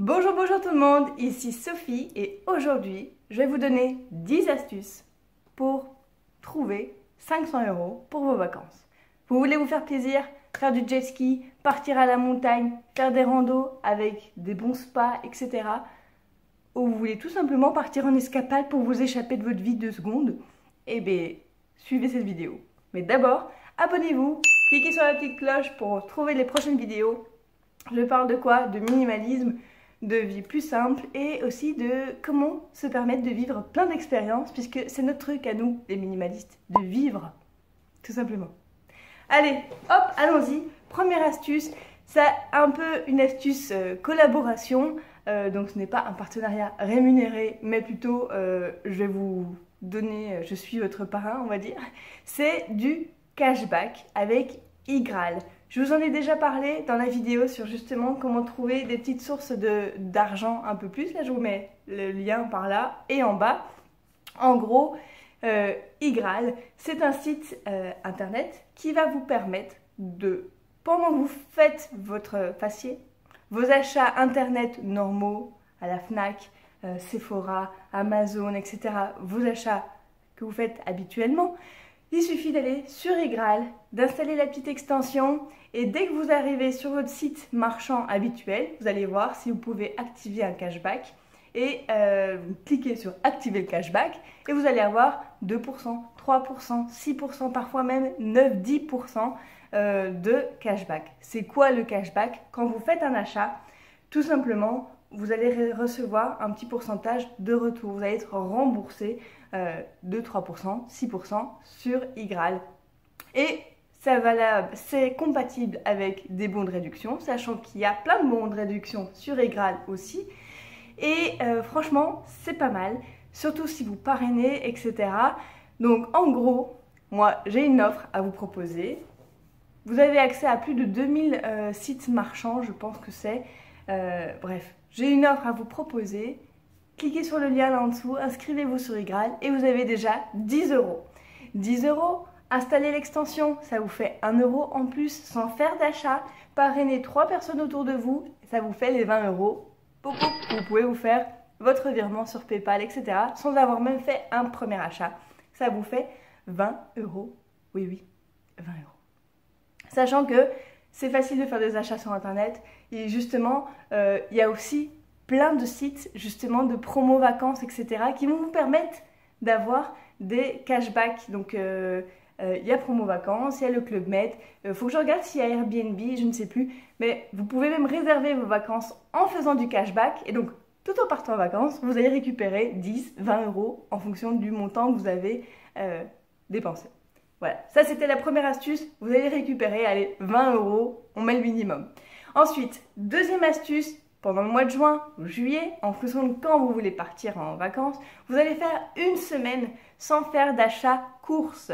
Bonjour, bonjour tout le monde, ici Sophie et aujourd'hui je vais vous donner 10 astuces pour trouver 500 euros pour vos vacances. Vous voulez vous faire plaisir, faire du jet ski, partir à la montagne, faire des randos avec des bons spas, etc. Ou vous voulez tout simplement partir en escapade pour vous échapper de votre vie deux secondes Eh bien, suivez cette vidéo. Mais d'abord, abonnez-vous, cliquez sur la petite cloche pour trouver les prochaines vidéos. Je parle de quoi? De minimalisme, de vie plus simple et aussi de comment se permettre de vivre plein d'expériences puisque c'est notre truc à nous, les minimalistes, de vivre, tout simplement. Allez, hop, allons-y. Première astuce, c'est un peu une astuce euh, collaboration, euh, donc ce n'est pas un partenariat rémunéré, mais plutôt euh, je vais vous donner, je suis votre parrain, on va dire. C'est du cashback avec Igral. Je vous en ai déjà parlé dans la vidéo sur justement comment trouver des petites sources d'argent un peu plus. Là, je vous mets le lien par là et en bas. En gros, euh, c'est un site euh, internet qui va vous permettre de, pendant que vous faites votre faciès, vos achats internet normaux à la FNAC, euh, Sephora, Amazon, etc., vos achats que vous faites habituellement, il suffit d'aller sur Igral, d'installer la petite extension et dès que vous arrivez sur votre site marchand habituel, vous allez voir si vous pouvez activer un cashback et euh, vous cliquez sur activer le cashback et vous allez avoir 2%, 3%, 6%, parfois même 9-10% euh, de cashback. C'est quoi le cashback? Quand vous faites un achat, tout simplement, vous allez recevoir un petit pourcentage de retour. Vous allez être remboursé euh, de 3%, 6% sur Igral. Et valable, c'est compatible avec des bons de réduction, sachant qu'il y a plein de bons de réduction sur Igral aussi. Et euh, franchement, c'est pas mal, surtout si vous parrainez, etc. Donc en gros, moi j'ai une offre à vous proposer. Vous avez accès à plus de 2000 euh, sites marchands, je pense que c'est. bref, j'ai une offre à vous proposer cliquez sur le lien là en dessous, inscrivez-vous sur Igral et vous avez déjà 10 euros. 10 euros, installez l'extension, ça vous fait 1 euro en plus sans faire d'achat. Parrainez 3 personnes autour de vous, ça vous fait les 20 euros. Vous pouvez vous faire votre virement sur PayPal, etc. sans avoir même fait un premier achat. Ça vous fait 20 euros. Oui, oui, 20 euros. Sachant que c'est facile de faire des achats sur Internet et justement, euh, il y a aussi plein de sites justement de promo vacances, etc. qui vont vous permettre d'avoir des cashbacks. Donc euh, euh, il y a promo vacances, il y a le Club Med. Il faut que je regarde s'il y a Airbnb, je ne sais plus. Mais vous pouvez même réserver vos vacances en faisant du cashback. Et donc tout en partant en vacances, vous allez récupérer 10, 20 euros en fonction du montant que vous avez dépensé. Voilà, ça c'était la première astuce. Vous allez récupérer, allez, 20 euros, on met le minimum. Ensuite, deuxième astuce, pendant le mois de juin ou juillet, en fonction de quand vous voulez partir en vacances, vous allez faire une semaine sans faire d'achat course.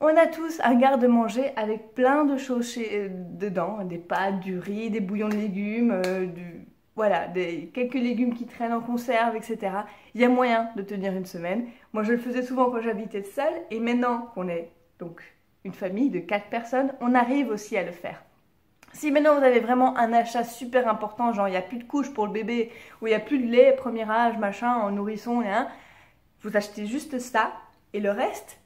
On a tous un garde-manger avec plein de choses euh, dedans, des pâtes, du riz, des bouillons de légumes, euh, du, voilà, des, quelques légumes qui traînent en conserve, etc. Il y a moyen de tenir une semaine. Moi, je le faisais souvent quand j'habitais seule, et maintenant qu'on est donc une famille de quatre personnes, on arrive aussi à le faire. Si maintenant vous avez vraiment un achat super important, genre il n'y a plus de couches pour le bébé, ou il n'y a plus de lait, premier âge, machin, en nourrisson, et vous achetez juste ça, et le reste,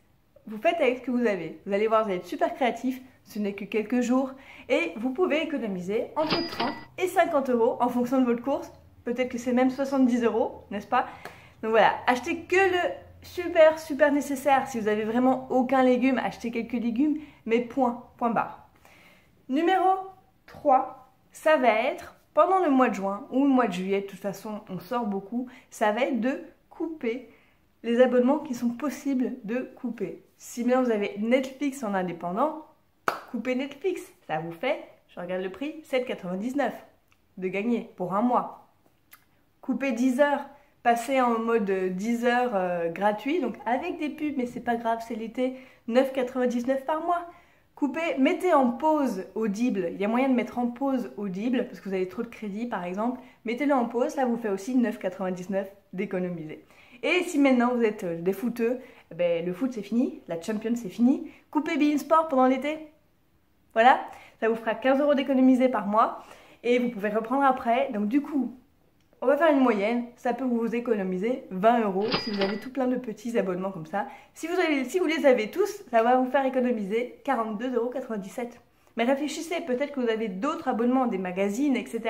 vous faites avec ce que vous avez. Vous allez voir, vous allez être super créatif, ce n'est que quelques jours, et vous pouvez économiser entre 30 et 50 euros en fonction de votre course. Peut-être que c'est même 70 euros, n'est-ce pas? Donc voilà, achetez que le super, super nécessaire. Si vous avez vraiment aucun légume, achetez quelques légumes, mais point, point barre. Numéro 3, ça va être pendant le mois de juin ou le mois de juillet, de toute façon on sort beaucoup, ça va être de couper les abonnements qui sont possibles de couper. Si maintenant vous avez Netflix en indépendant, coupez Netflix. Ça vous fait, je regarde le prix, 7,99 de gagner pour un mois. Coupez 10 heures, passez en mode 10 heures euh, gratuit, donc avec des pubs, mais c'est pas grave, c'est l'été, 9,99 par mois. Coupez, mettez en pause Audible. Il y a moyen de mettre en pause Audible parce que vous avez trop de crédit par exemple. Mettez-le en pause, ça vous fait aussi 9,99 d'économiser. Et si maintenant vous êtes euh, des footeux, eh ben, le foot c'est fini, la Champions c'est fini. Coupez Bein Sport pendant l'été. Voilà, ça vous fera 15 euros d'économiser par mois. et vous pouvez reprendre après. Donc du coup, on va faire une moyenne, ça peut vous économiser 20 euros si vous avez tout plein de petits abonnements comme ça. Si vous, si vous les avez tous, ça va vous faire économiser 42,97 euros. Mais réfléchissez, peut-être que vous avez d'autres abonnements, des magazines, etc.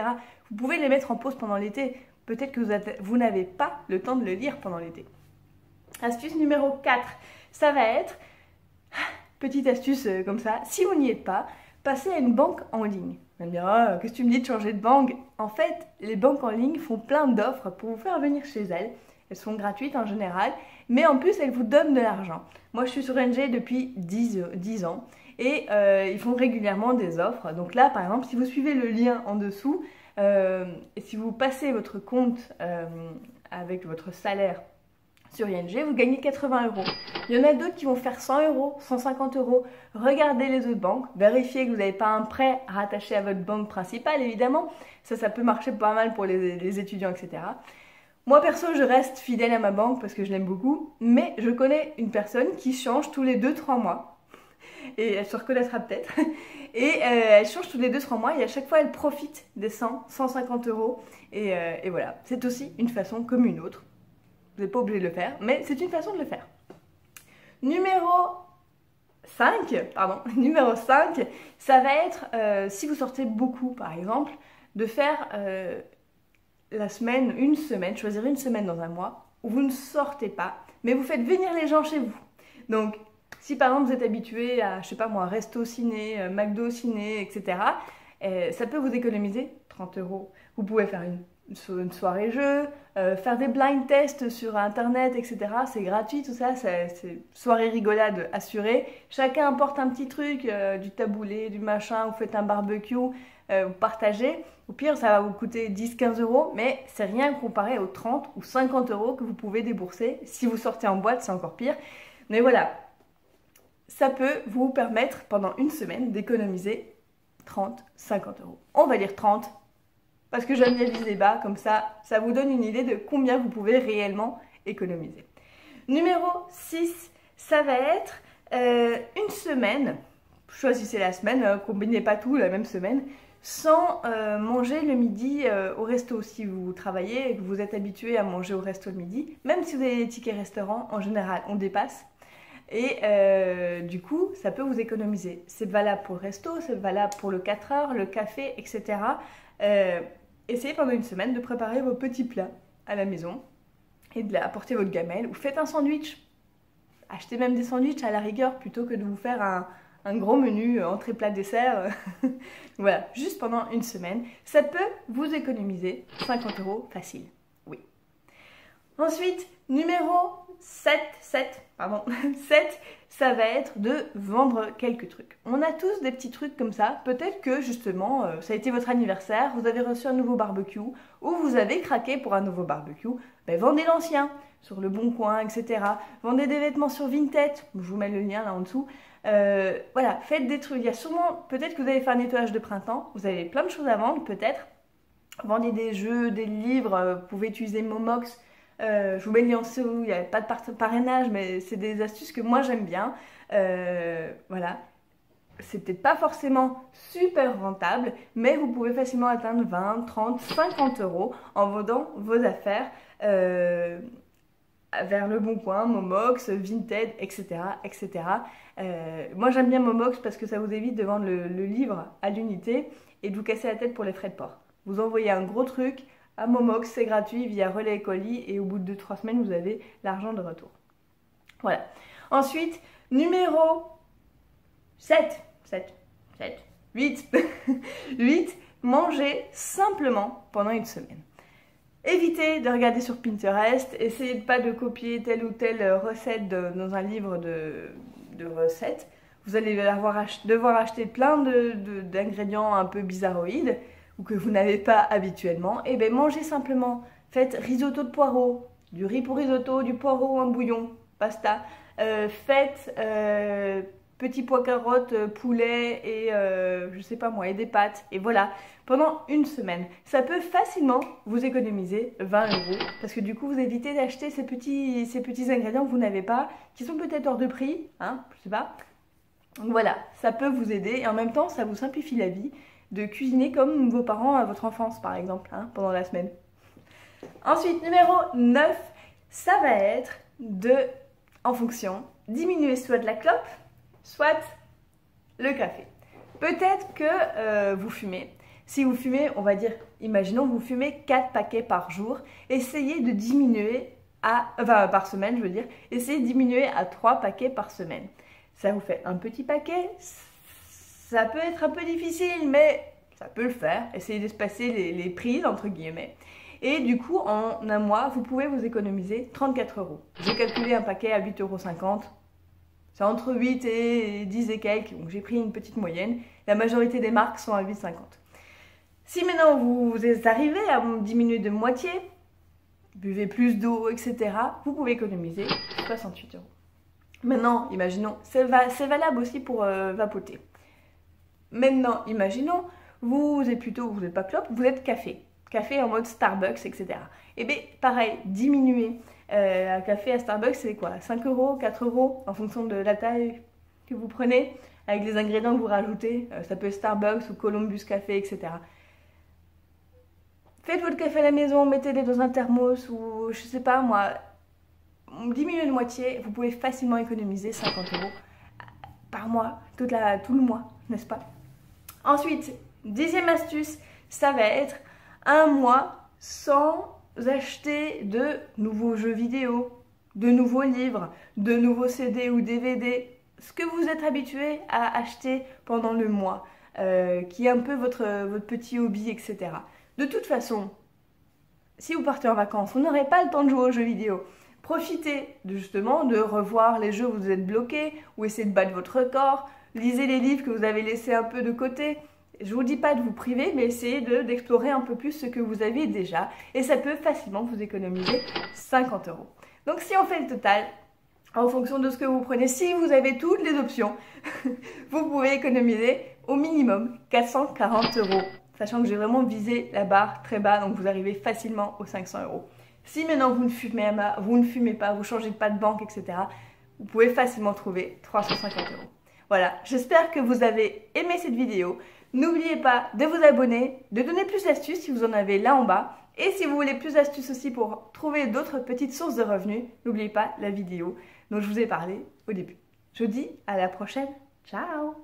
Vous pouvez les mettre en pause pendant l'été. Peut-être que vous, n'avez pas le temps de le lire pendant l'été. Astuce numéro 4, ça va être, petite astuce euh, comme ça, si vous n'y êtes pas, passez à une banque en ligne. Vous allez me dire, oh, qu'est-ce que tu me dis de changer de banque? En fait, les banques en ligne font plein d'offres pour vous faire venir chez elles. Elles sont gratuites en général, mais en plus, elles vous donnent de l'argent. Moi, je suis sur NG depuis 10, 10 ans et euh, ils font régulièrement des offres. Donc là, par exemple, si vous suivez le lien en dessous, euh, si vous passez votre compte euh, avec votre salaire sur ING, vous gagnez 80 euros. Il y en a d'autres qui vont faire 100 euros, 150 euros. Regardez les autres banques, vérifiez que vous n'avez pas un prêt rattaché à votre banque principale, évidemment. Ça, ça peut marcher pas mal pour les, étudiants, etc. Moi, perso, je reste fidèle à ma banque parce que je l'aime beaucoup, mais je connais une personne qui change tous les 2-3 mois. Et elle se reconnaîtra peut-être. Et euh, elle change tous les 2-3 mois et à chaque fois, elle profite des 100, 150 euros. Et, euh, et voilà, c'est aussi une façon comme une autre vous n'êtes pas obligé de le faire, mais c'est une façon de le faire. Numéro 5, pardon, numéro 5, ça va être, euh, si vous sortez beaucoup par exemple, de faire euh, la semaine, une semaine, choisir une semaine dans un mois où vous ne sortez pas, mais vous faites venir les gens chez vous. Donc, si par exemple vous êtes habitué à, je sais pas moi, resto ciné, euh, McDo ciné, etc., ça peut vous économiser 30 euros. Vous pouvez faire une soirée jeu, euh, faire des blind tests sur internet, etc. C'est gratuit, tout ça, c'est soirée rigolade assurée. Chacun apporte un petit truc, euh, du taboulé, du machin, vous faites un barbecue, vous partagez. Au pire, ça va vous coûter 10-15 euros, mais c'est rien comparé aux 30 ou 50 euros que vous pouvez débourser. Si vous sortez en boîte, c'est encore pire. Mais voilà, ça peut vous permettre pendant une semaine d'économiser 30-50 euros. On va dire 30, parce que j'aime bien viser bas, comme ça, ça vous donne une idée de combien vous pouvez réellement économiser. Numéro 6, ça va être euh, une semaine, choisissez la semaine, euh, combinez pas tout la même semaine, sans euh, manger le midi au resto. Si vous travaillez et que vous êtes habitué à manger au resto le midi, même si vous avez des tickets restaurants, en général, on dépasse. Et du coup, ça peut vous économiser. C'est valable pour le resto, c'est valable pour le 4 heures, le café, etc essayez pendant une semaine de préparer vos petits plats à la maison et de apporter votre gamelle ou faites un sandwich. Achetez même des sandwichs à la rigueur plutôt que de vous faire un, un gros menu euh, entrée plat dessert. voilà, juste pendant une semaine. Ça peut vous économiser 50 euros facile. Ensuite, numéro 7, 7, pardon, 7, ça va être de vendre quelques trucs. On a tous des petits trucs comme ça. Peut-être que justement, euh, ça a été votre anniversaire, vous avez reçu un nouveau barbecue, ou vous avez craqué pour un nouveau barbecue. Ben, vendez l'ancien sur le bon coin, etc. Vendez des vêtements sur Vinted, je vous mets le lien là en dessous. Euh, voilà, faites des trucs. Il y a sûrement, peut-être que vous allez faire un nettoyage de printemps, vous avez plein de choses à vendre, peut-être. Vendez des jeux, des livres, euh, vous pouvez utiliser Momox euh, je vous mets le lien en il n'y a pas de parrainage, mais c'est des astuces que moi j'aime bien. Euh, voilà. C'est peut-être pas forcément super rentable, mais vous pouvez facilement atteindre 20, 30, 50 euros en vendant vos affaires euh, vers le Bon Coin, Momox, Vinted, etc. etc. moi j'aime bien Momox parce que ça vous évite de vendre le livre à l'unité et de vous casser la tête pour les frais de port. Vous envoyez un gros truc, à Momox, c'est gratuit via Relais Colis et au bout de 2-3 semaines, vous avez l'argent de retour. Voilà. Ensuite, numéro 7. 7. 7. 8. 8. Manger simplement pendant une semaine. Évitez de regarder sur Pinterest, essayez de pas de copier telle ou telle recette dans un livre de, recettes. Vous allez devoir acheter plein d'ingrédients un peu bizarroïdes ou que vous n'avez pas habituellement, et eh bien mangez simplement. Faites risotto de poireaux, du riz pour risotto, du poireau, un bouillon, pasta. Euh, faites euh, petits pois carottes, euh, poulet et je sais pas moi, et des pâtes. Et voilà, pendant une semaine. Ça peut facilement vous économiser 20 euros parce que du coup vous évitez d'acheter ces petits, ces petits ingrédients que vous n'avez pas, qui sont peut-être hors de prix, hein, je sais pas. Donc voilà, ça peut vous aider et en même temps ça vous simplifie la vie de cuisiner comme vos parents à votre enfance, par exemple, hein, pendant la semaine. Ensuite, numéro 9, ça va être de, en fonction, diminuer soit de la clope, soit le café. Peut-être que euh, vous fumez. Si vous fumez, on va dire, imaginons, vous fumez 4 paquets par jour, essayez de diminuer à, enfin par semaine, je veux dire, essayez de diminuer à 3 paquets par semaine. Ça vous fait un petit paquet, ça peut être un peu difficile, mais ça peut le faire. Essayez d'espacer les, les prises, entre guillemets. Et du coup, en un mois, vous pouvez vous économiser 34 euros. J'ai calculé un paquet à 8,50 euros. C'est entre 8 et 10 et quelques, donc j'ai pris une petite moyenne. La majorité des marques sont à 8,50. Si maintenant vous arrivez à diminuer de moitié, buvez plus d'eau, etc., vous pouvez économiser 68 euros. Maintenant, imaginons, c'est valable aussi pour euh, vapoter. Maintenant, imaginons, vous êtes plutôt, vous n'êtes pas clope, vous êtes café. Café en mode Starbucks, etc. Et eh bien, pareil, diminuer. Euh, un café à Starbucks, c'est quoi? 5 euros, 4 euros, en fonction de la taille que vous prenez, avec les ingrédients que vous rajoutez. Euh, ça peut être Starbucks ou Columbus Café, etc. Faites votre café à la maison, mettez-les dans un thermos ou je sais pas moi, diminuez de moitié, vous pouvez facilement économiser 50 euros par mois, tout le mois, n'est-ce pas? Ensuite, dixième astuce, ça va être un mois sans acheter de nouveaux jeux vidéo, de nouveaux livres, de nouveaux CD ou DVD, ce que vous êtes habitué à acheter pendant le mois, euh, qui est un peu votre, petit hobby, etc. De toute façon, si vous partez en vacances, vous n'aurez pas le temps de jouer aux jeux vidéo. Profitez justement de revoir les jeux où vous êtes bloqué ou essayez de battre votre record. Lisez les livres que vous avez laissés un peu de côté. Je vous dis pas de vous priver, mais essayez d'explorer un peu plus ce que vous avez déjà. Et ça peut facilement vous économiser 50 euros. Donc si on fait le total, en fonction de ce que vous prenez, si vous avez toutes les options, vous pouvez économiser au minimum 440 euros sachant que j'ai vraiment visé la barre très bas, donc vous arrivez facilement aux 500 euros. Si maintenant vous ne fumez, vous ne fumez pas, vous changez pas de banque, etc., vous pouvez facilement trouver 350 euros. Voilà, j'espère que vous avez aimé cette vidéo. N'oubliez pas de vous abonner, de donner plus d'astuces si vous en avez là en bas. Et si vous voulez plus d'astuces aussi pour trouver d'autres petites sources de revenus, n'oubliez pas la vidéo dont je vous ai parlé au début. Je vous dis à la prochaine. Ciao